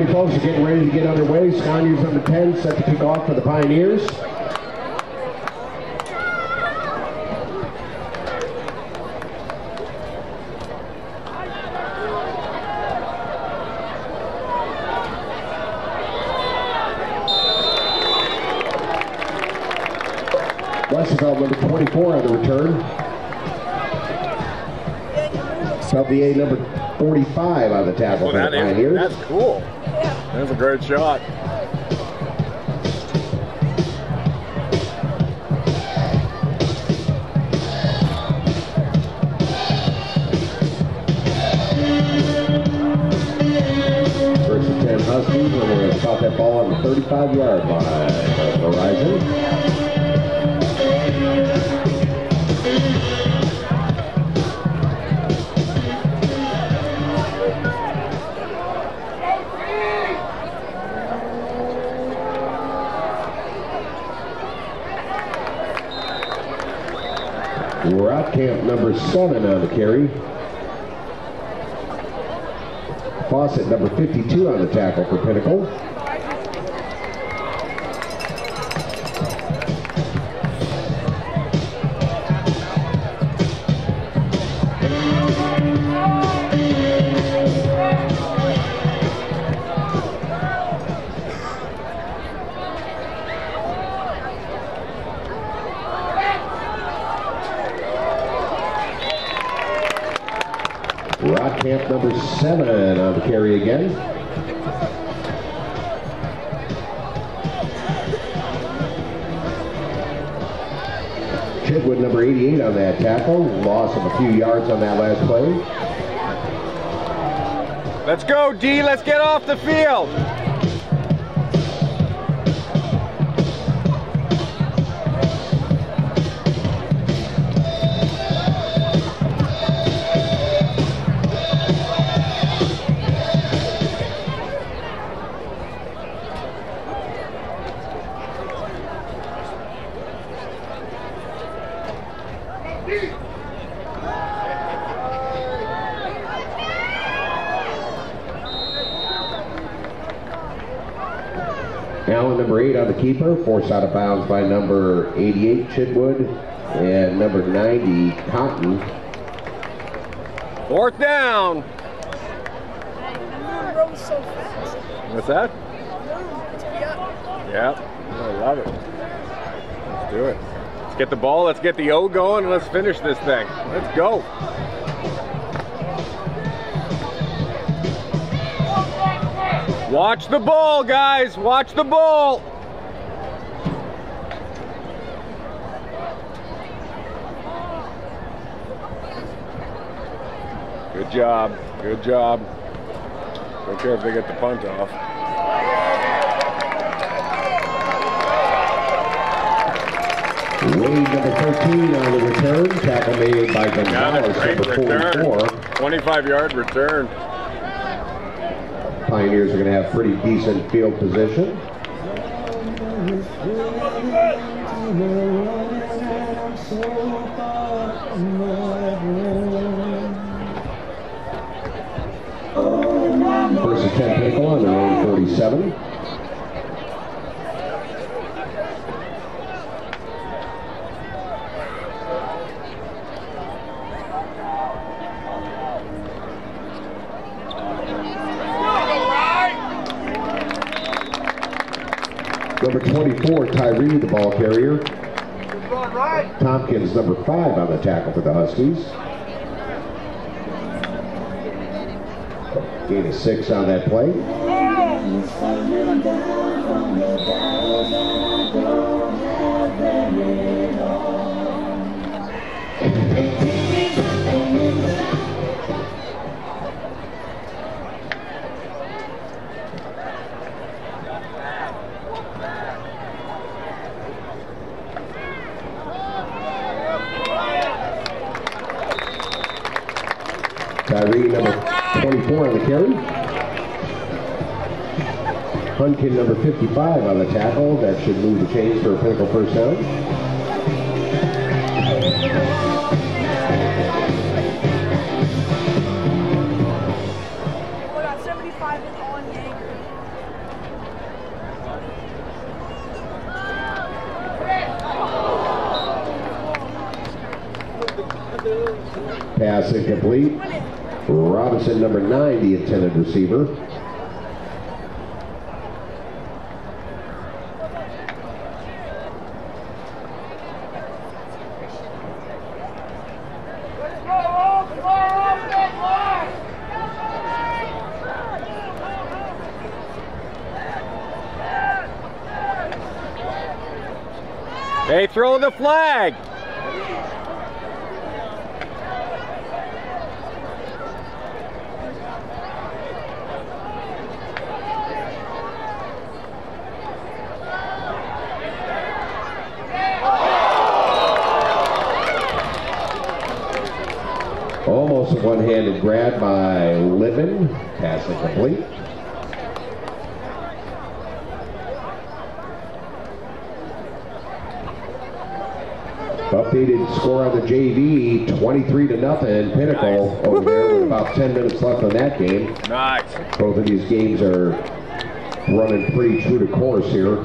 Alrighty, folks, we're getting ready to get underway. Sconiers number 10 set to kick off for the Pioneers. Westerveld number 24 on the return. WA number 45 on the tackle Well, for the that is, Pioneers. that's cool. That's a great shot. First and 10 Huskies, and to spot that ball on the 35 yard line of Horizon. Camp number seven on the carry. Fawcett, number 52 on the tackle for Pinnacle. Keeper. Forced out of bounds by number 88 Chidwood and number 90 Cotton. Fourth down. Moon rose so fast. What's that? Moon, it's pretty up. Yep. I love it. Let's do it. Let's get the ball. Let's get the O going, and let's finish this thing. Let's go. Watch the ball, guys. Watch the ball. Good job. Good job. Don't care if they get the punt off. Wade number 13 on the return. Tackle made by Gonzalez, it. Great number 44. 25 yard return. Pioneers are going to have pretty decent field position. 24, Tyree, the ball carrier. Tompkins, number five on the tackle for the Huskies. Gain of six on that play. Tyree, number 24 on the carry. Hunkin, number 55 on the tackle. That should move the chains for a pinnacle first down. Pass incomplete. Robinson, number nine, the intended receiver. They throw the flag. Almost a one-handed grab by Livin. Pass incomplete. Updated score on the JV, 23 to nothing. Pinnacle Nice. over there with about 10 minutes left on that game. Nice. Both of these games are running pretty true to course here.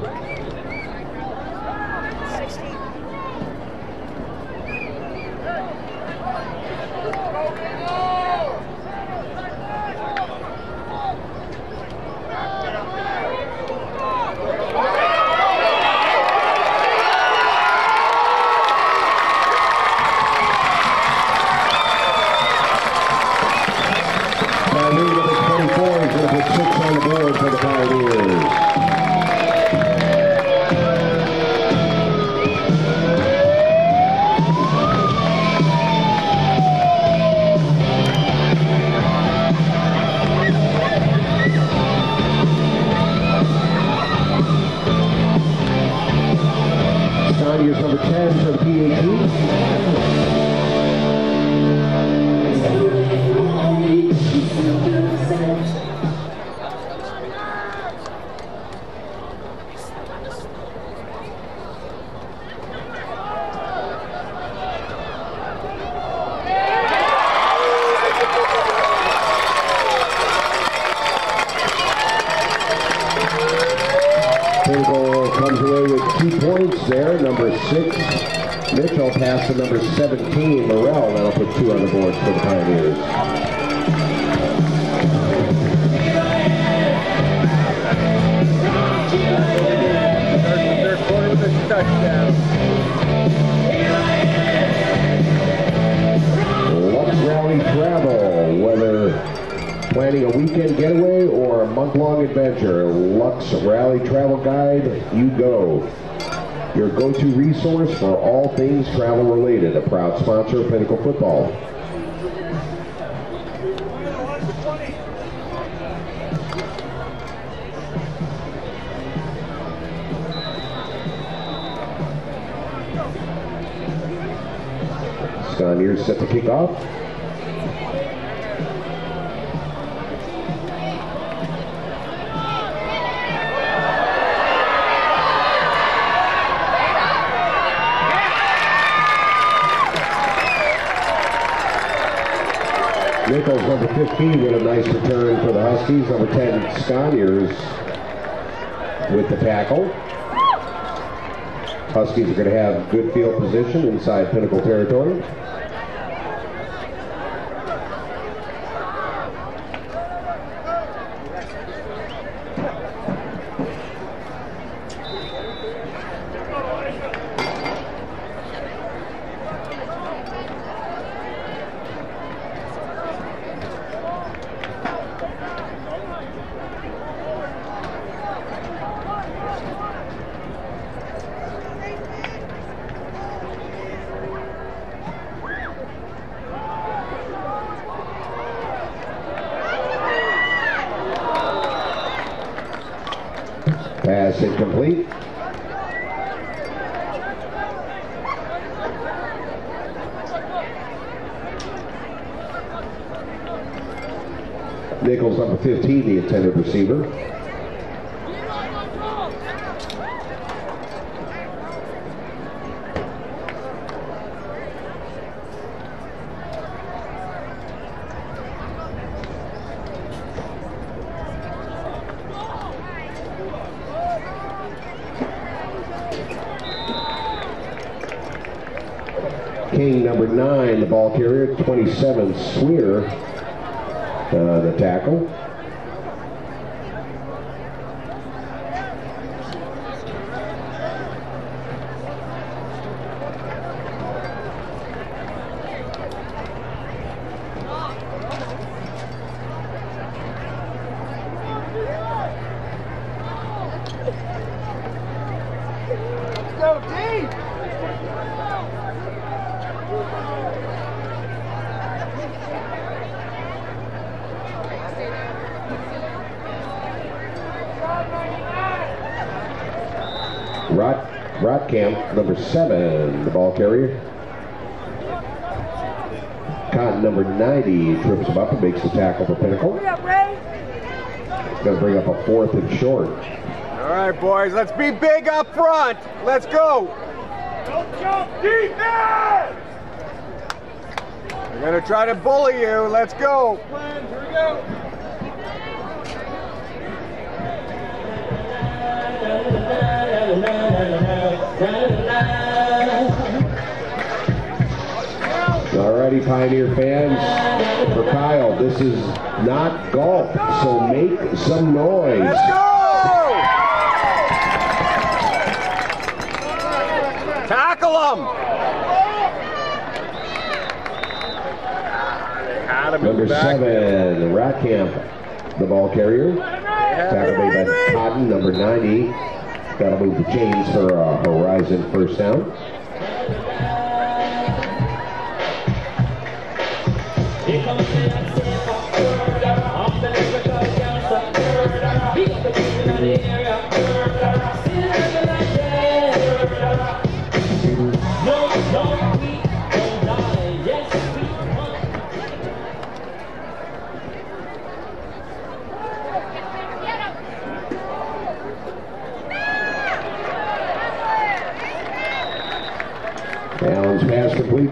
Sconiers set to kick off. Nichols, number 15, with a nice return for the Huskies. Number 10, Sconiers with the tackle. Huskies are going to have good field position inside Pinnacle territory. Rodkamp, number seven, the ball carrier. Cotton, number 90, trips him up and makes the tackle for Pinnacle. Hurry up, Going to bring up a fourth and short. All right, boys, let's be big up front. Let's go. Don't jump defense! We're gonna try to bully you. Let's go. Plans, here we go. Alrighty, Pioneer fans, for Kyle, this is not golf, so make some noise. Let's go. Tackle him. Had him in Number seven, Rodkamp, the ball carrier. Tackle made by Cotton, number 90. That'll move the chains for uh, a Horizon first down.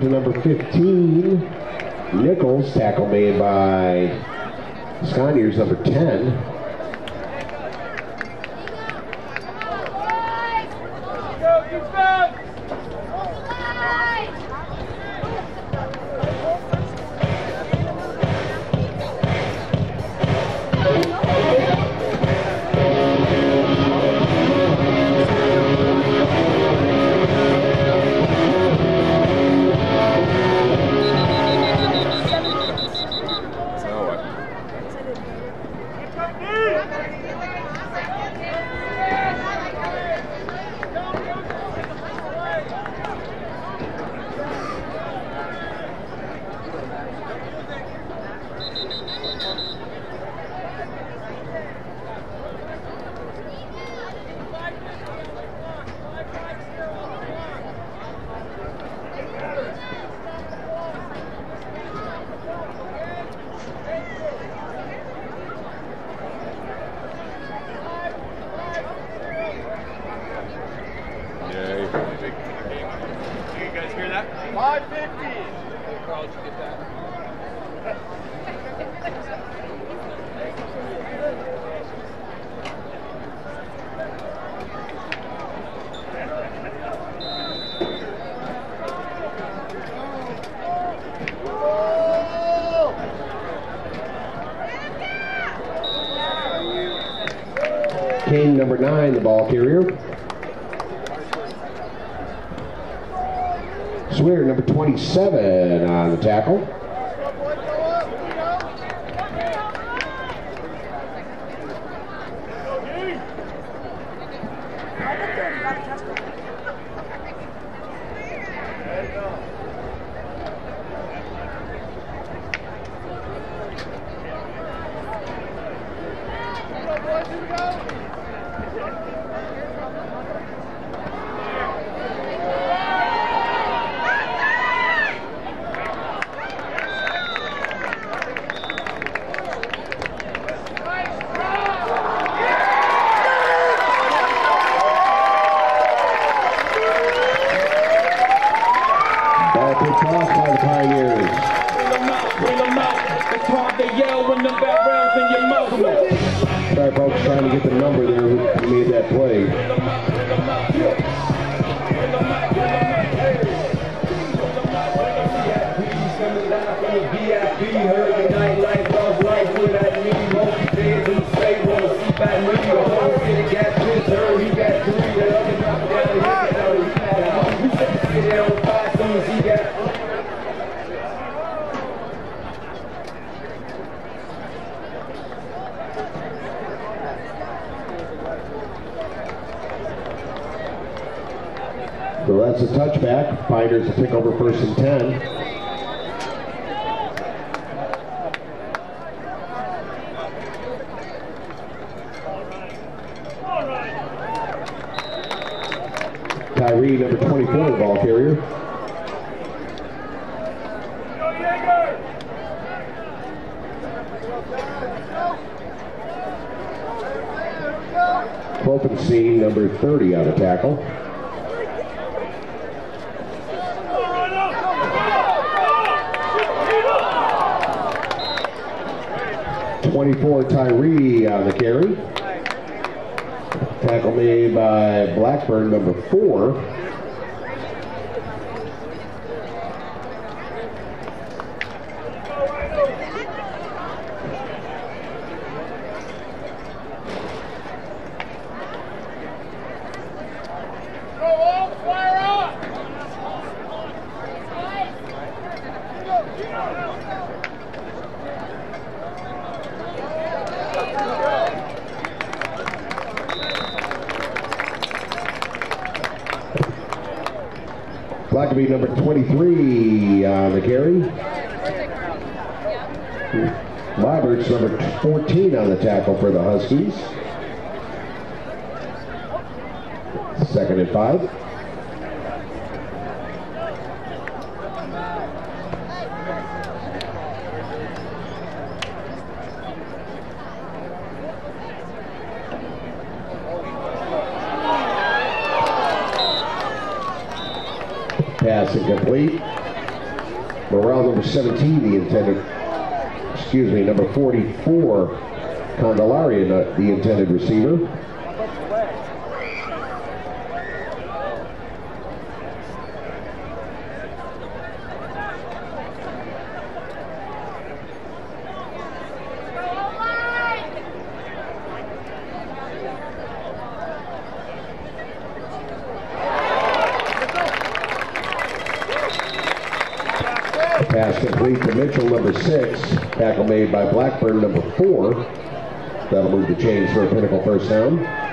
To number 15. Nichols, tackle made by Sconiers, number 10. Go Blackaby number 23 on the carry. Roberts, number 14 on the tackle for the Huskies. Second and five. excuse me, number 44, Condelaria, the intended receiver. James for a pinnacle first down.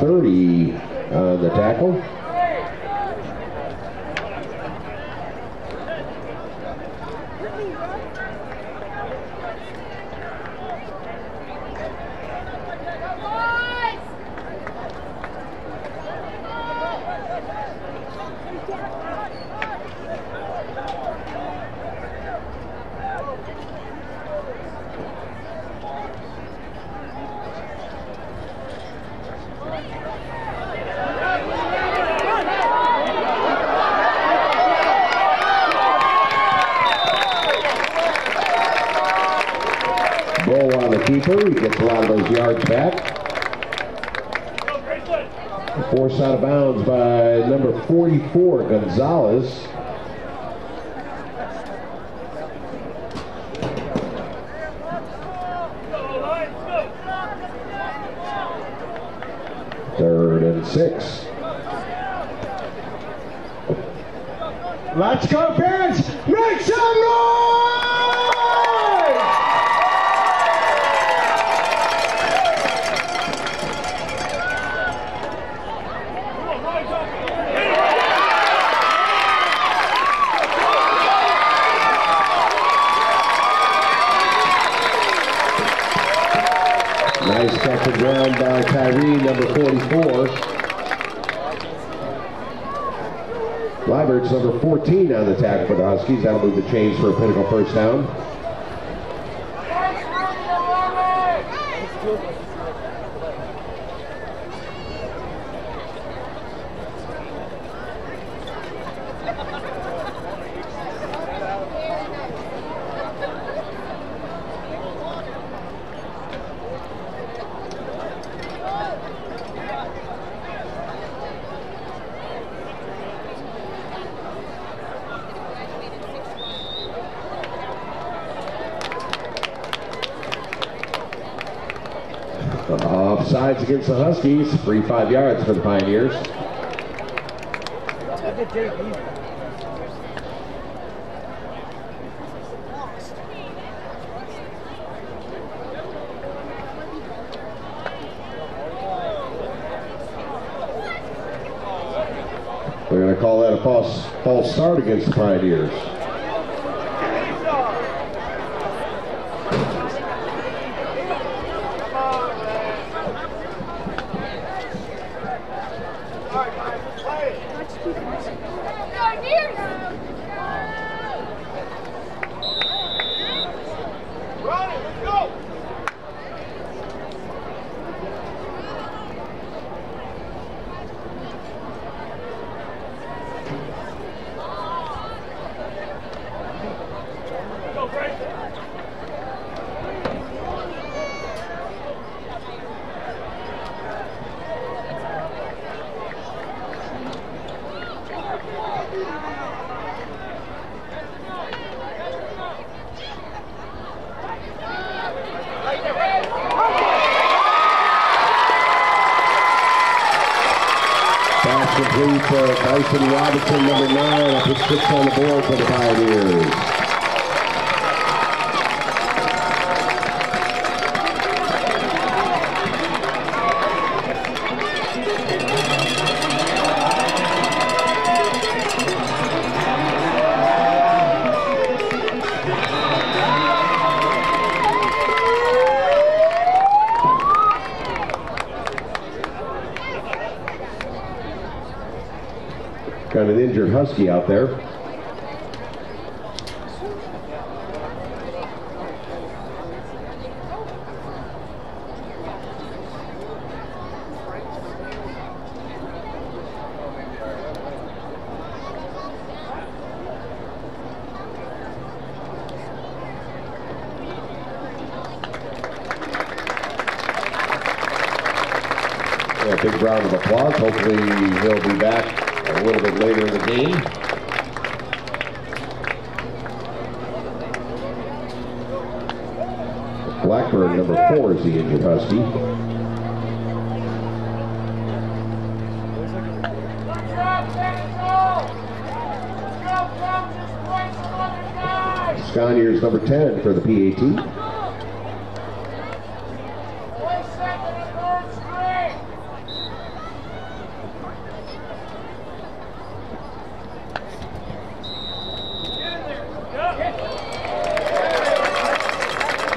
Apple y 44, Gonzalez. 14 on the tackle for the Huskies. That'll move the chains for a Pinnacle first down. Against the Huskies. Free five yards for the Pioneers. We're going to call that a false, false start against the Pioneers. There. Yeah, big round of applause. Hopefully he'll be back a little bit later in the game. Blackburn, number four, is the injured Husky. Guys! Sconiers number 10 for the PAT. Play second and third string! Get in there!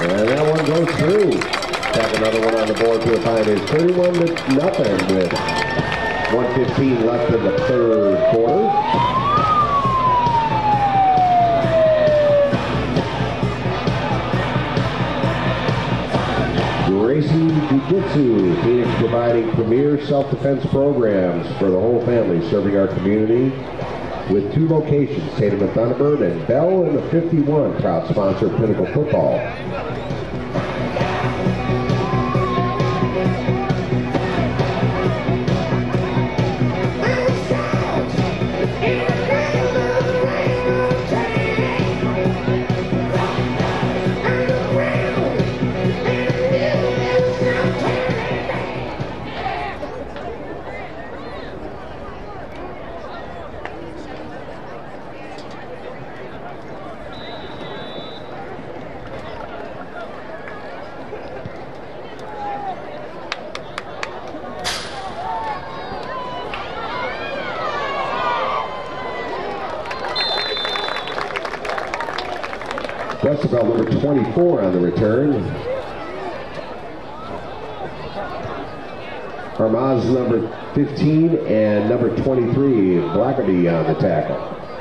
And that one goes through. Have another one on the board for the Pioneers. 31 to nothing with 115 left in the third quarter. Gracie Jiu-Jitsu, Phoenix providing premier self-defense programs for the whole family, serving our community with two locations, Tatum and Thunderbird and Bell in the 51, proud sponsor of Pinnacle Football. Blackaby on the tackle.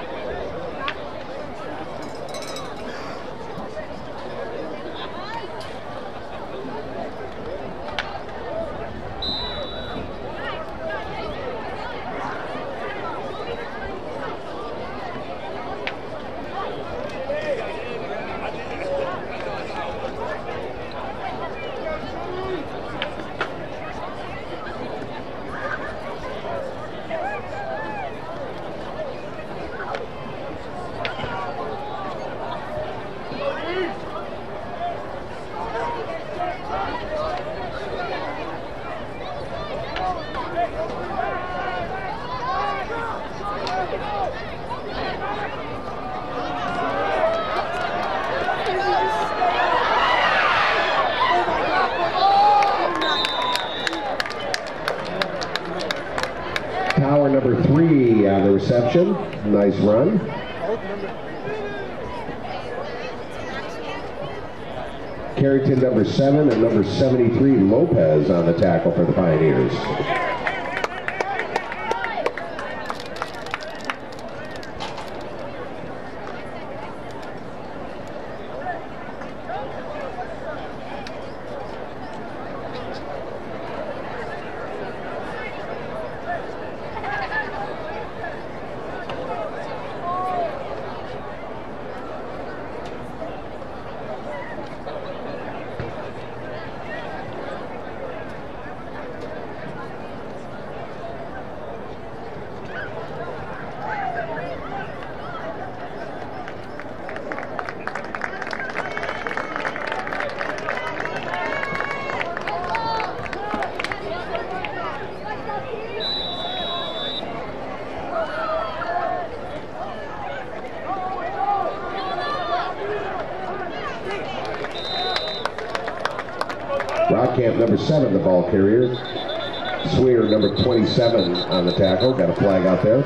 Rodkamp number seven, the ball carrier. Swear number 27 on the tackle. Got a flag out there.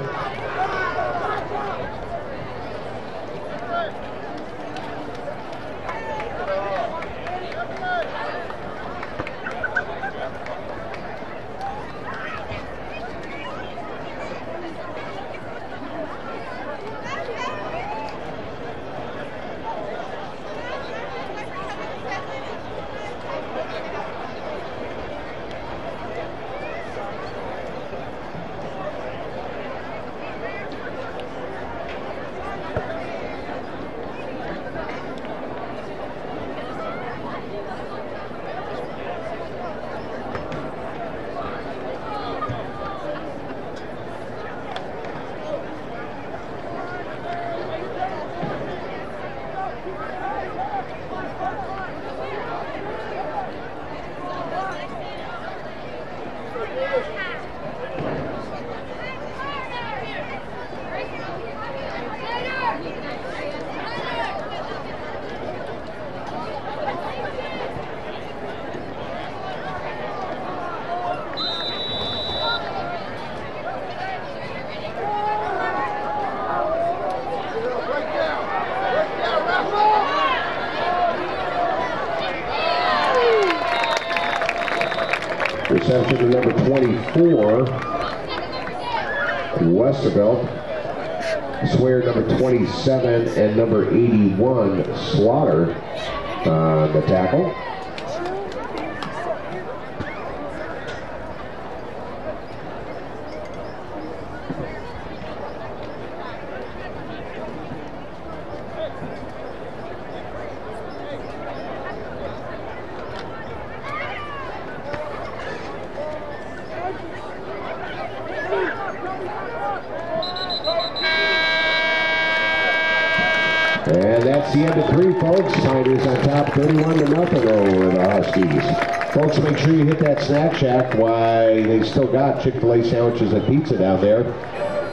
And that's the end of three, folks. Pioneers on top, 31 to nothing over the Huskies. Folks, make sure you hit that snack shack. Why, they still got Chick-fil-A sandwiches and pizza down there.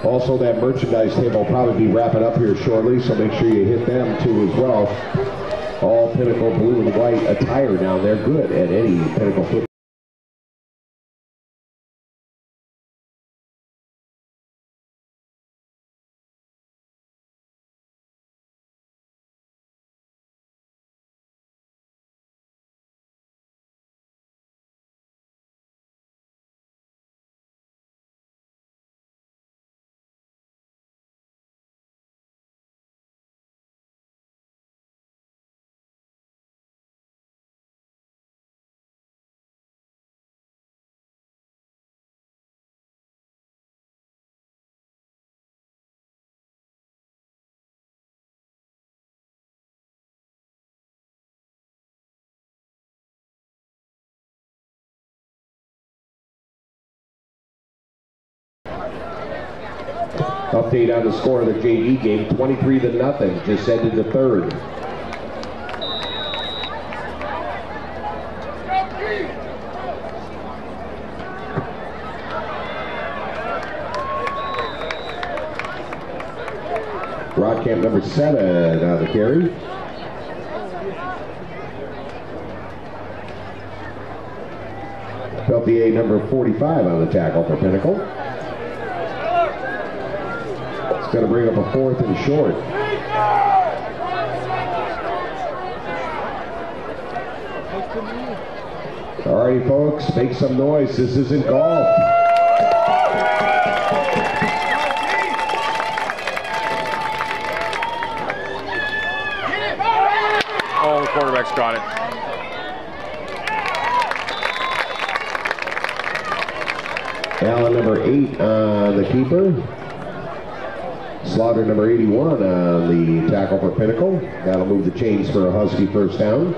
Also, that merchandise table will probably be wrapping up here shortly, so make sure you hit them too as well. All Pinnacle blue and white attire down there. Good at any Pinnacle football. Update on the score of the JV game, 23 to nothing, just ended the third. Rodkamp number seven on the carry. Peltier number 45 on the tackle for Pinnacle. It's going to bring up a fourth and short. All righty, folks, make some noise. This isn't golf. Oh, the quarterback's got it. Allen number eight on the keeper. Slaughter number 81 on the tackle for Pinnacle. That'll move the chains for a Husky first down.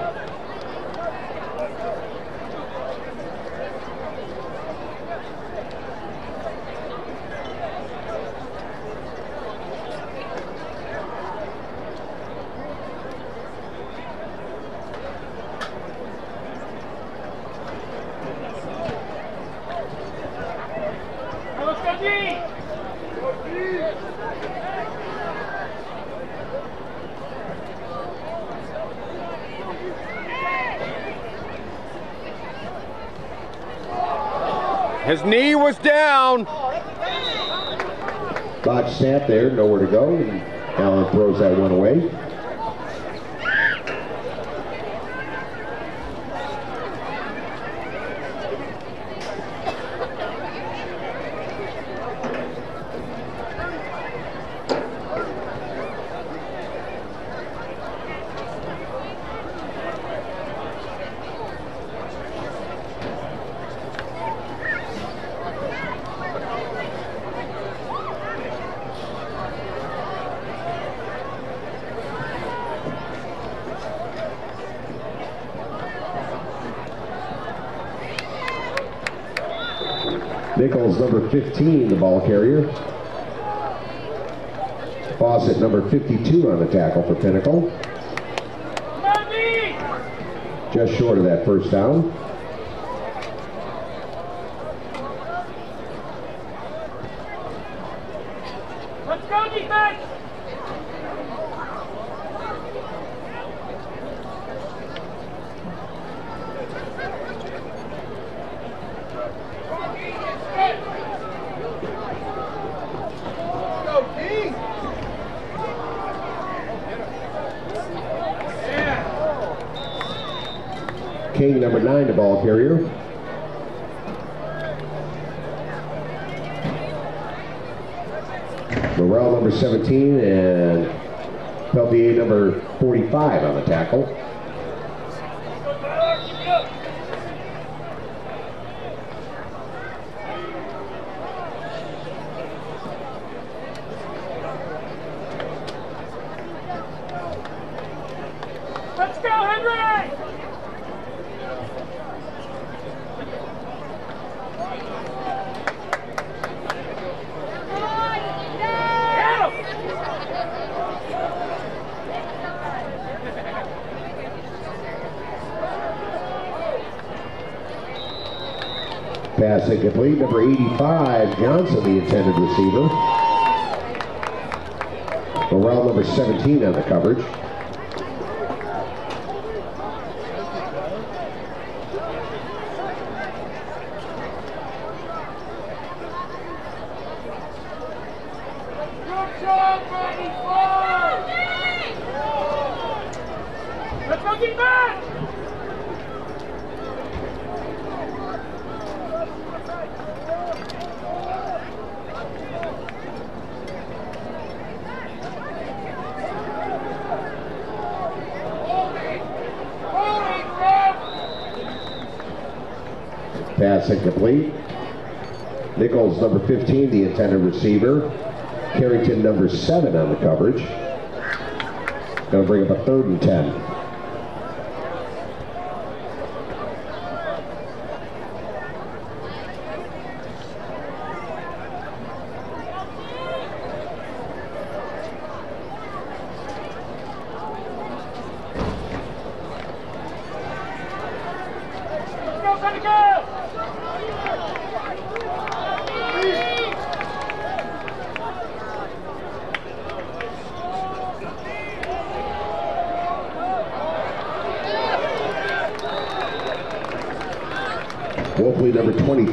His knee was down. Botch sat there, nowhere to go, and Allen throws that one away. Nichols, number 15, the ball carrier. Fawcett, number 52 on the Pinnacle. Just short of that first down. King, number nine, the ball carrier. Morrell, number 17, and Peltier, number 45 on the tackle. Pass incomplete. Number 85, Johnson, the intended receiver. Morrell, number 17 on the coverage. Pass incomplete. Nichols, number 15, the intended receiver. Carrington, number 7 on the coverage. Going to bring up a third and 10.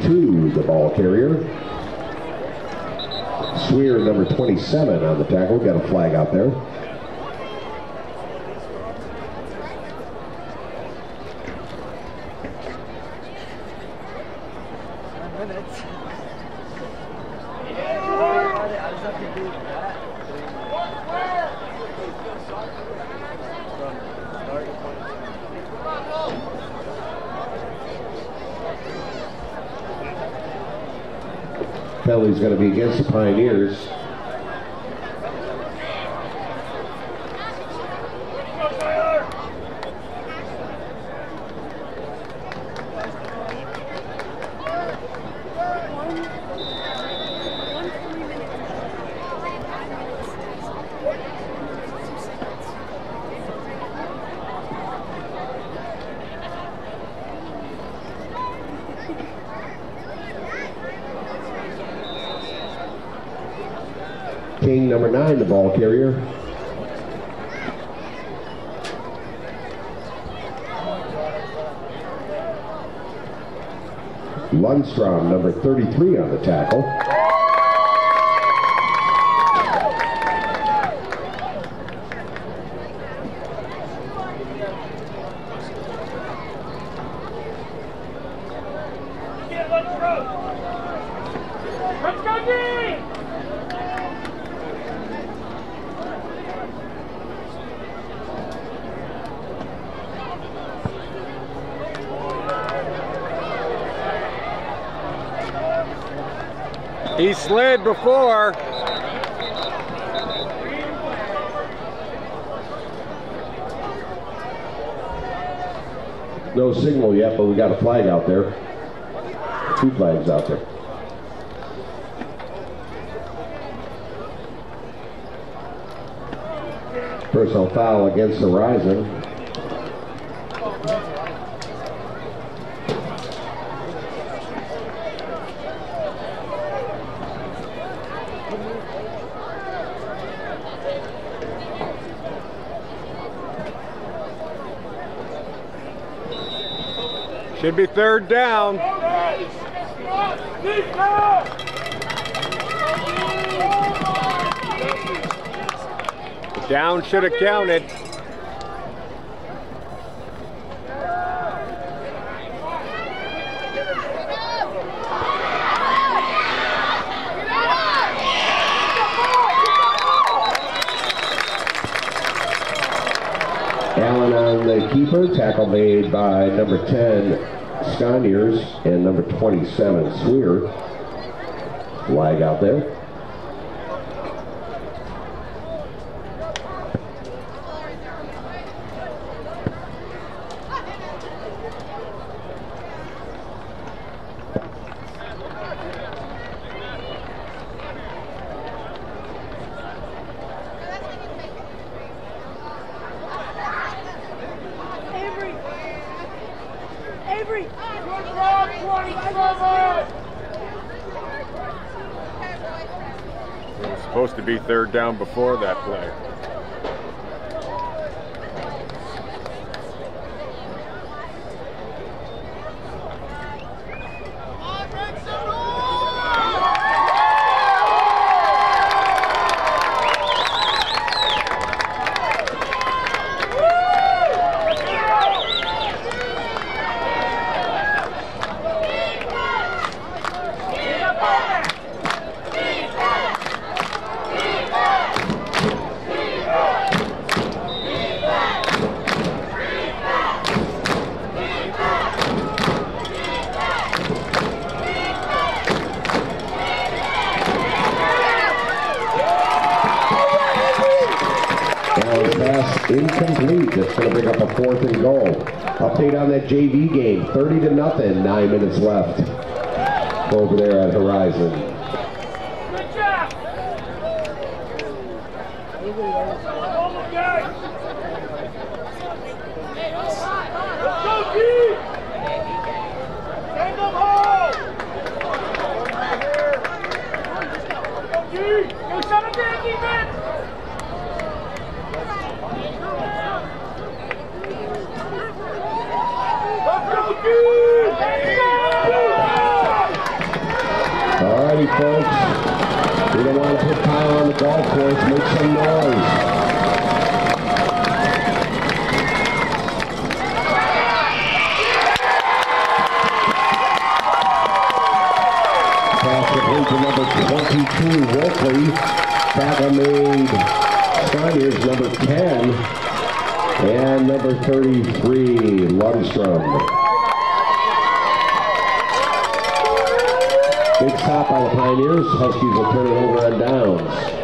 22, the ball carrier. Sweer, number 27 on the tackle. Got a flag out there. three out of ten. He slid before. No signal yet, but we got a flag out there. Two flags out there. Personal foul against Horizon. Should be third down. Down should have counted. Allen on the keeper. Tackle made by number 10, Sconiers, and number 27, Sweer. Flag out there. Avery! Avery! Good job, 27! It was supposed to be before that play. Allen's pass incomplete. That's going to bring up a fourth and goal. Update on that JV game. 30 to minutes left. Over there at Horizon. Good job! Hold the guys! Let's go, D! Send them home! Go, D! Go, seven man defense! Let's go, D! Let's go! folks. We don't want to put Kyle on the golf course. Make some noise. Pass complete to number 22, Wolfley. Tackle made Scottish, number 10. And number 33, Lundstrom. Big stop by the Pioneers. Huskies will turn it over on downs.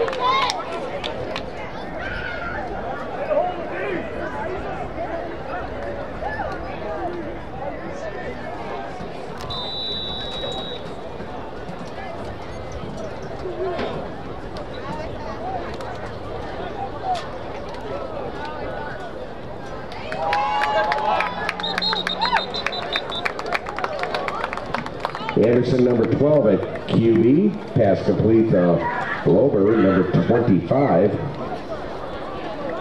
Anderson, number 12 at QB. Pass complete to Glover, number 25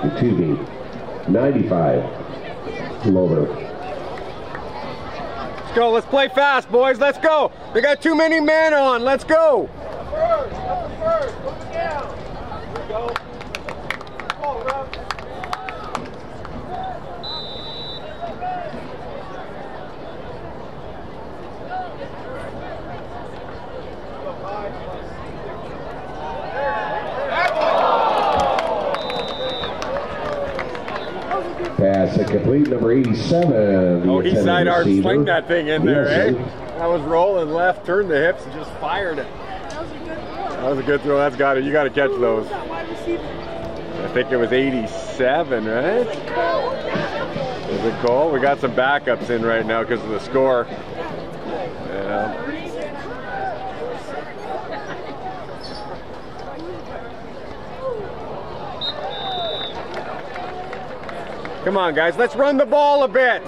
to 2B. 95, Glover. Let's go. Let's play fast, boys. Let's go. They got too many men on. Let's go. First, number first, look down. Here we go. Come on, Russ. Pass complete, number 87. Oh, he intended sidearm receiver. sling that thing in there, eh? I was rolling left, turned the hips, and just fired it. That was a good throw. That's got it. You got to catch those. I think it was 87, right? Is it goal? We got some backups in right now because of the score. Yeah. Come on, guys. Let's run the ball a bit.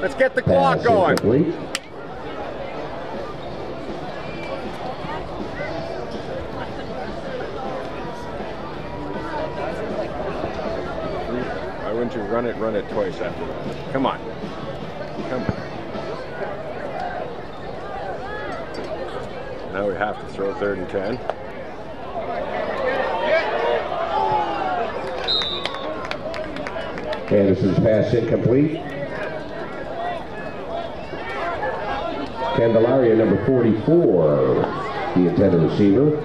Let's get the clock going. Why wouldn't you run it, run it twice after that? Come on. Come on. Now we have to throw third and ten. Anderson's pass incomplete. Candelaria, number 44, the intended receiver.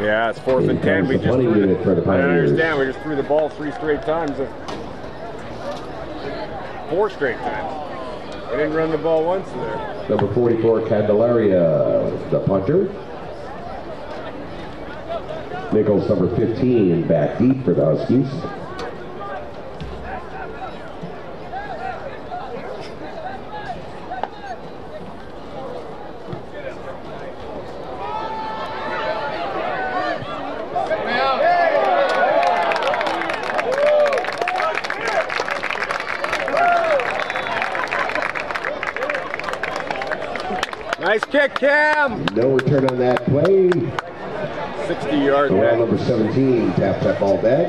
Yeah, it's fourth and ten. We just threw unit for the I understand. We just threw the ball three straight times. Four straight times. I didn't run the ball once there. Number 44, Candelaria, the punter. Nichols, number 15, back deep for the Huskies. Nice kick, Cam. No return on that play. 60 yard Round net. number 17 taps that ball back.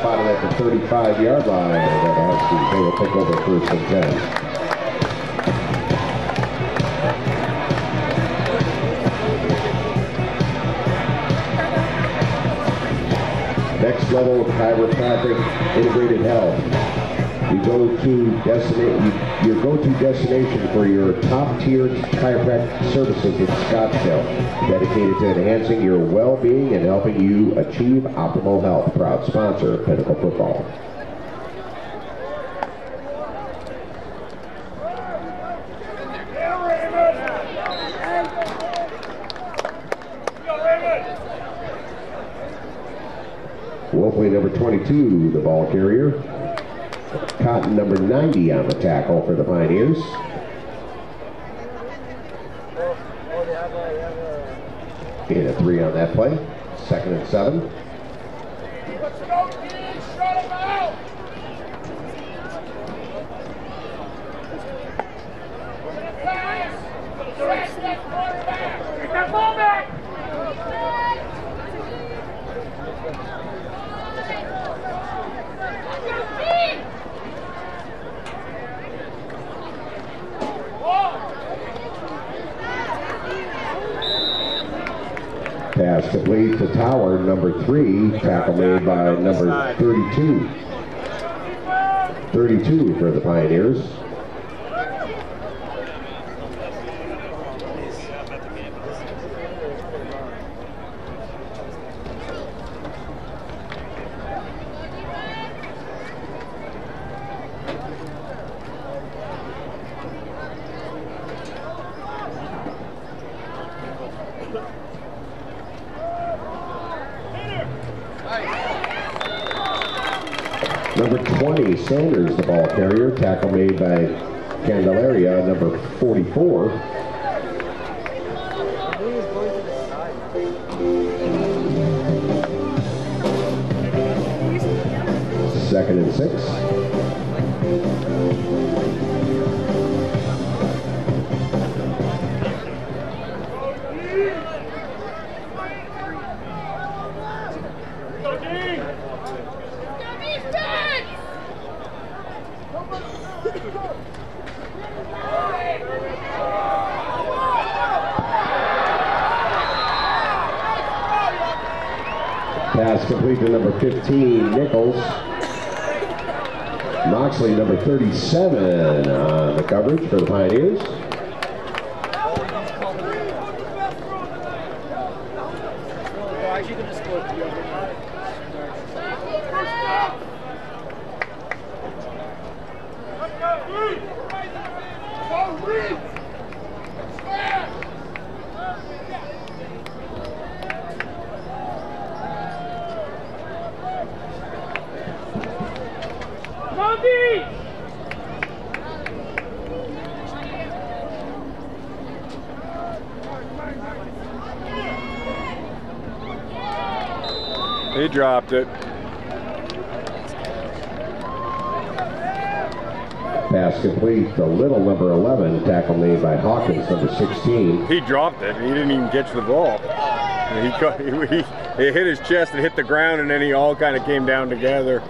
Spotted at the 35 yard line. And the Huskies, they will pick over first and 10. Next level chiropractic integrated health. You go to destinate your go-to destination for your top-tier chiropractic services in Scottsdale, dedicated to enhancing your well-being and helping you achieve optimal health. Proud sponsor, Pinnacle Football. Wolfley number 22, the ball carrier. Cotton number 90 on the tackle for the Pioneers. Gain a three on that play. Second and seven. Let's go, kids. Shut him out. Pass. Stretch that quarterback. Get that ball back. One. Pass complete Tower, number three. Tackle made by number 32. 32 for the Pioneers. Number 20, Sanders, the ball carrier. Tackle made by Candelaria, number 44. 37, on the coverage for the Pioneers. Monty! He dropped it. Pass complete to Little, number 11. Tackle made by Hawkins, number 16. He dropped it. He didn't even catch the ball. He, cut- he, he, he hit his chest and hit the ground, and then he all kind of came down together.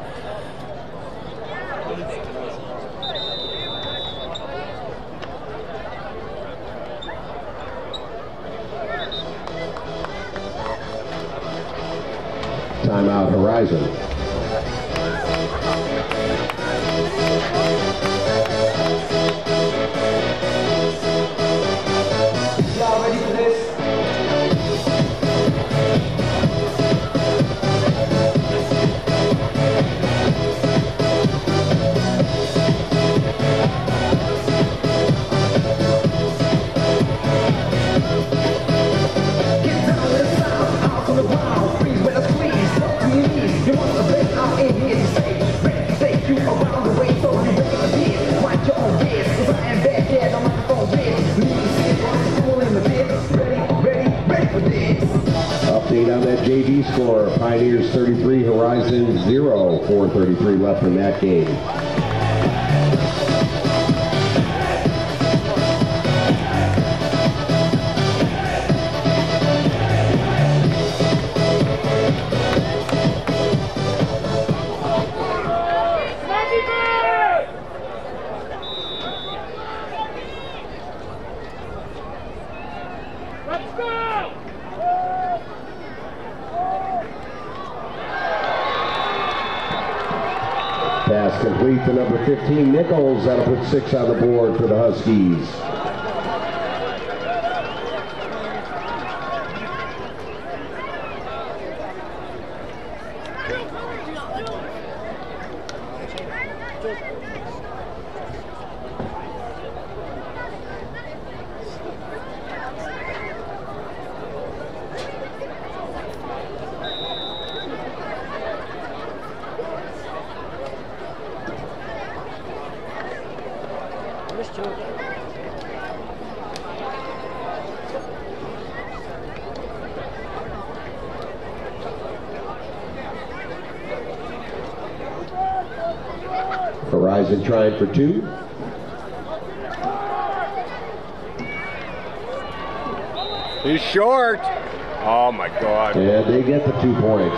Timeout Horizon. That JV score. Pioneers 33, Horizon 0. 4.33 left in that game. That'll put six on the board for the Huskies. Horizon trying for two. He's short. Oh my God. And they get the two points.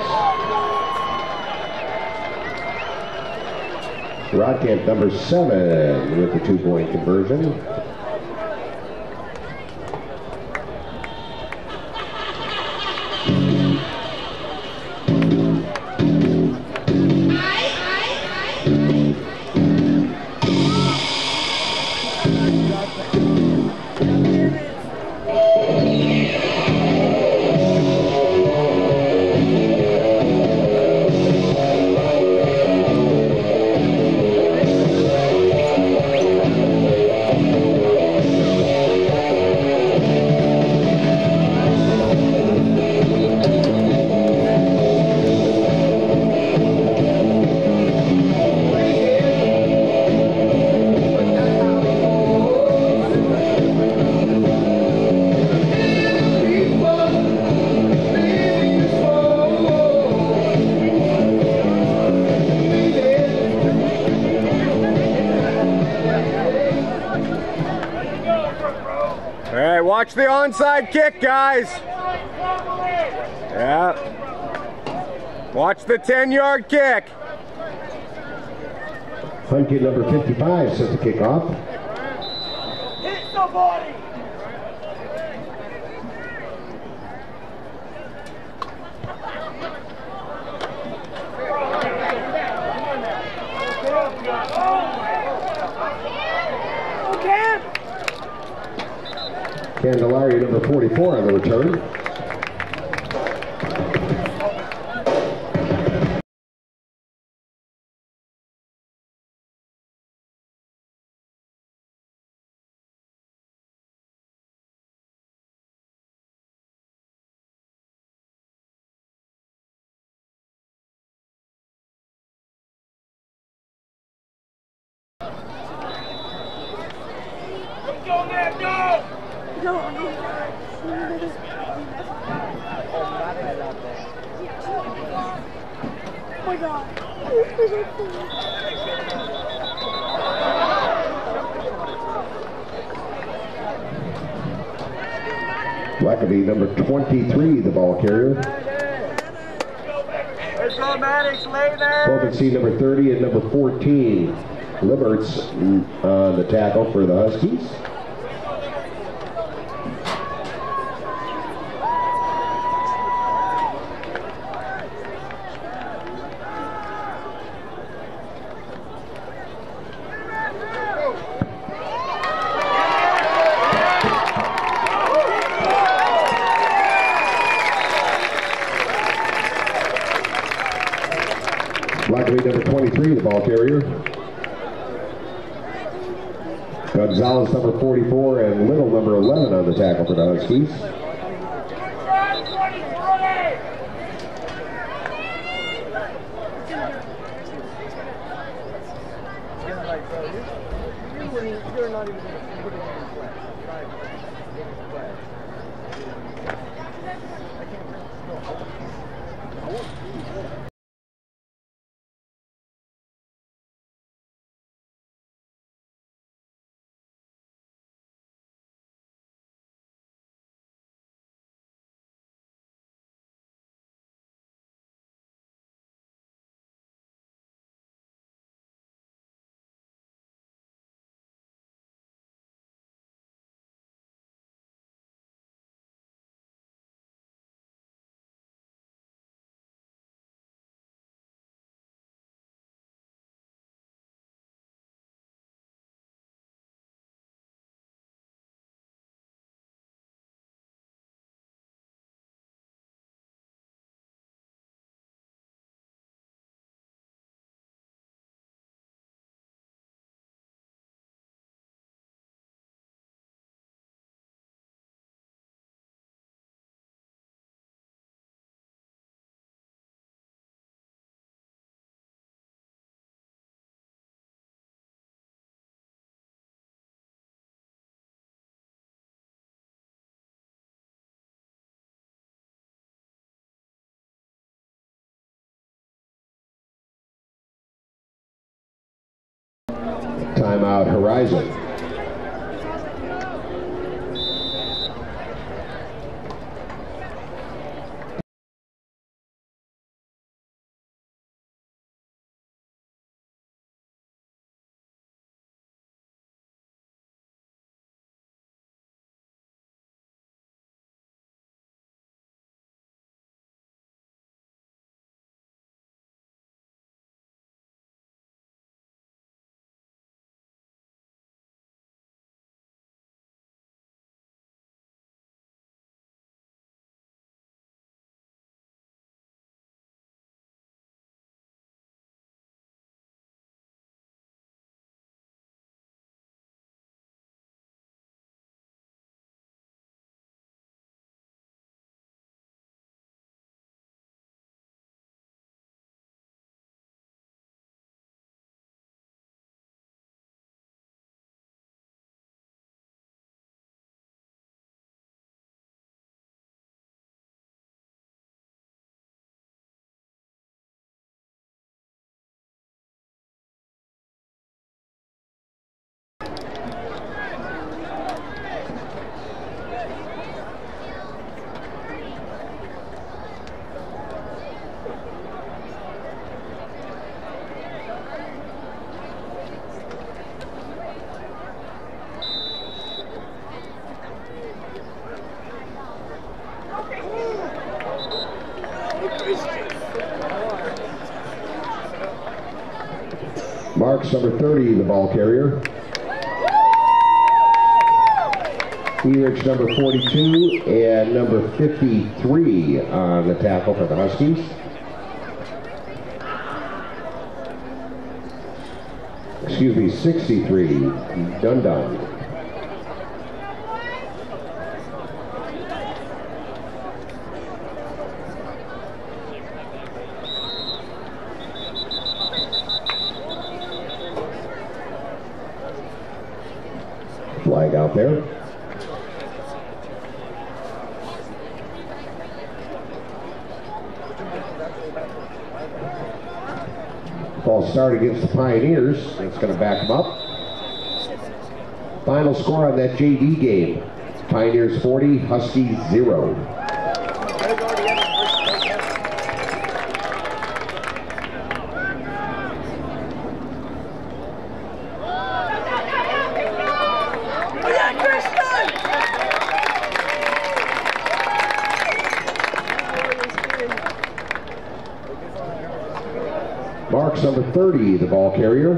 Rodkamp number seven with the two-point conversion. Onside kick, guys. Yeah. Watch the 10 yard kick. Hunt kid number 55 sets the kickoff. Hit somebody! Okay. Candelaria number 44 on the return. Go, man, go! Oh my god. Blackaby number 23, the ball carrier. Let's go, Maddox, lay there! Open number 30 and number 14. Liberts mm, on the tackle for the Huskies. Timeout Horizon. Ball carrier. Erich, number 42, and number 53 on the tackle for the Huskies. Excuse me, 63, Dun Dun. Flag out there. False start against the Pioneers. Going to back them up. Final score on that JV game. Pioneers 40, Huskies 0. Marks, number 30, the ball carrier.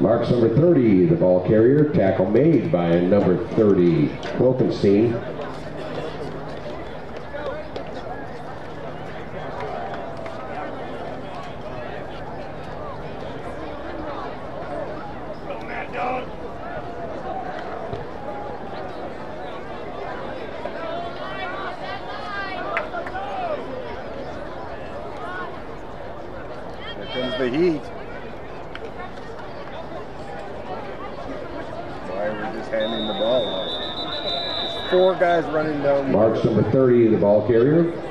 Marks number 30, the ball carrier. Tackle made by number 30, Wilkenstein. Here comes the heat. Why we're just handing the ball off. There's four guys running down the Marks number 30, the ball carrier.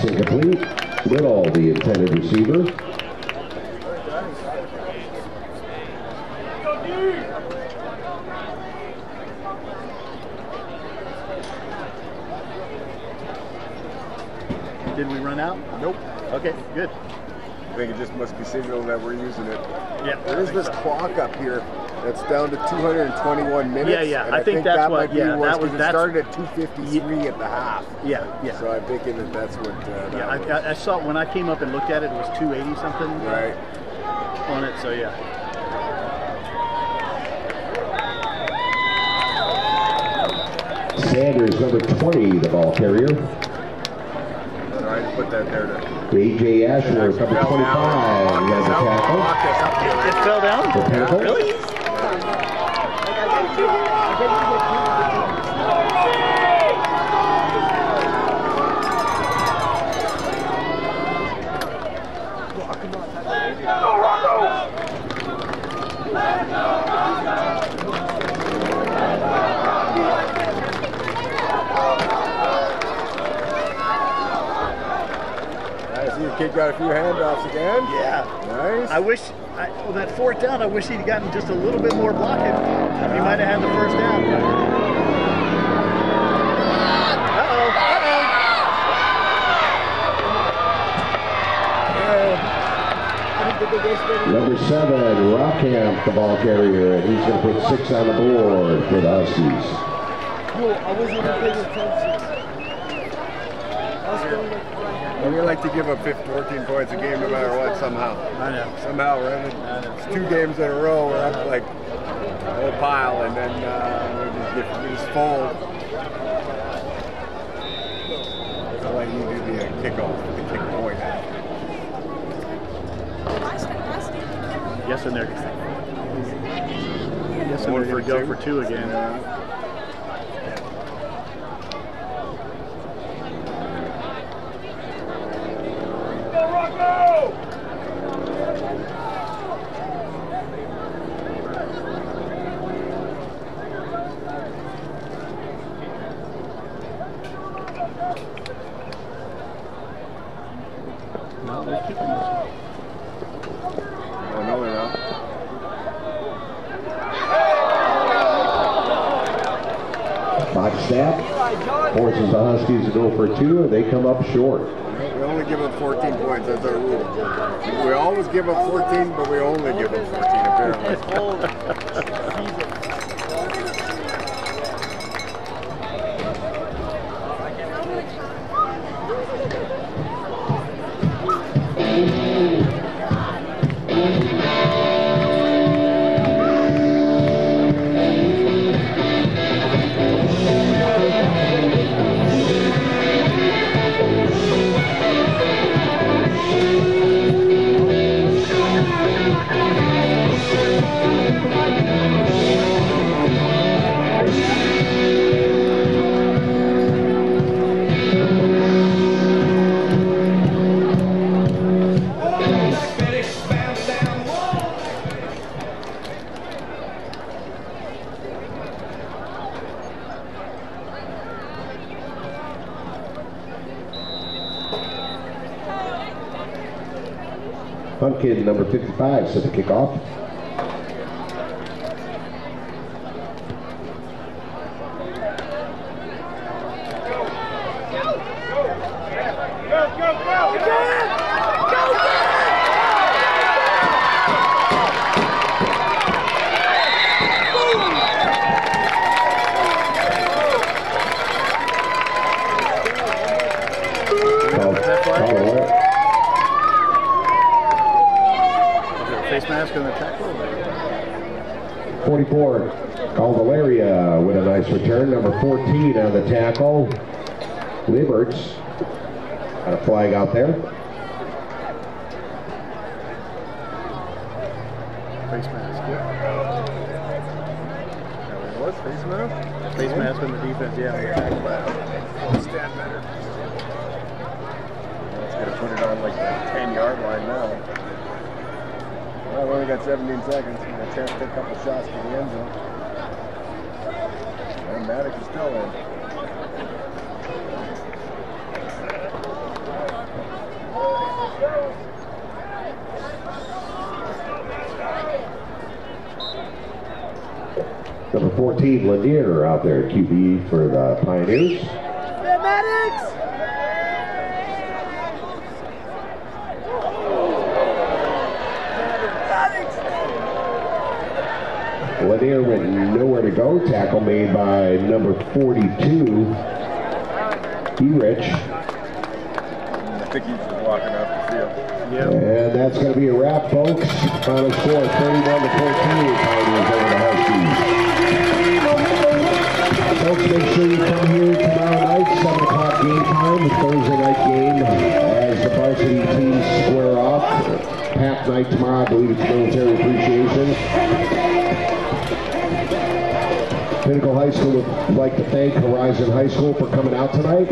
Snap, passing complete. Little, the intended receiver. Did we run out? Nope. Okay, good. I think it just must be signal that we're using it. Yeah. There is this clock up here that's down to 221 minutes. Yeah, yeah, and I think that's that what- might be yeah, worse that was- 'cause it started at 253 at the half. Yeah, yeah. So I'm thinking that that's what. Uh, that Yeah, was. I, I- I saw when I came up and looked at it, it was 280 something Right. on it. So yeah. Sanders, number 20, the ball carrier. Trying to put that there to. AJ Ashworth, number 25, he has a tackle. It fell down. For Pinnacle. Really? Got a few handoffs again. Yeah. Nice. I wish, I, well, that fourth down, I wish he'd gotten just a little bit more blocking. He might have had the first down. Uh-oh, Number seven, Rodkamp, the ball carrier, and he's going to put six on the board for the Huskies. And we like to give up 15, 14 points a game no matter what, somehow. I know. Somehow, we're in it's two games in a row, we're up like a whole pile, and then uh, we, just we just fold. All I need to be a kickoff, to kick point. Guessing they're, guessing One they're going go for two again. Go, Rocco! No, they're keeping this. Oh, no, they're not. Botch snap, forces the Huskies to go for two, and they come up short. We only give up 14 points, that's our rule. We always give up 14, but we only give up 14, apparently. 55, set the kickoff. Go, go, go! Call, call away. Is there a face mask on the tackle? or- 44, Candelaria with a nice return. Number 14 on the tackle. Liberts. Got a flag out there. Face mask. What, face mask? Face mask on the defense, yeah. Stand better. It's gonna put it on like the 10 yard line now. Well, we only got 17 seconds. We got a chance to take a couple shots to the end zone. And Maddox is still in. Number 14, Lanier out there, QB for the Pioneers. Lanier went nowhere to go. Tackle made by number 42, Erich. I think he's just walking off the field. Yep. And that's going to be a wrap, folks. Final score 31 Thank Horizon High School for coming out tonight.